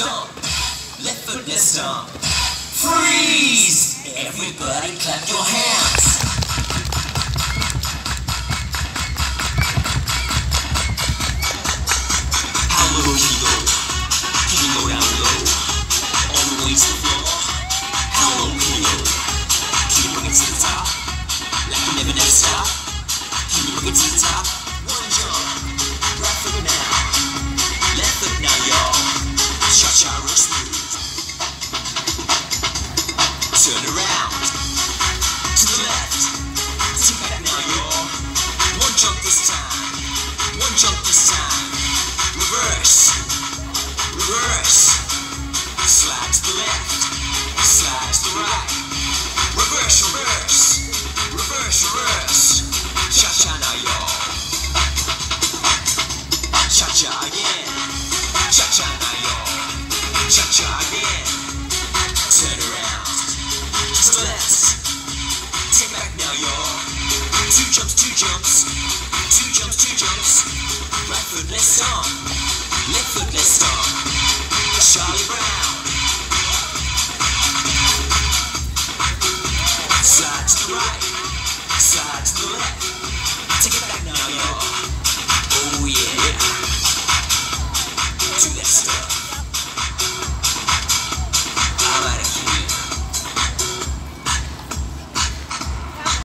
stomp. Left foot, let's stomp. Freeze! Everybody clap your hands. Turn around. To the left. Take back now, y'all. One jump this time. One jump this time. Reverse. Reverse. Slide to the left. Slide to the right. Reverse, reverse. Reverse, reverse. Cha-cha now, y'all. Cha-cha again. Cha-cha now, y'all. Cha-cha Take back now, y'all. Two jumps, two jumps. Two jumps, two jumps. Right foot, let's stomp. Left foot, let's stomp. Charlie Brown. Slide to the right. Slide to the left.